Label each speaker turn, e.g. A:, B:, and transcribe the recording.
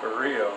A: For real.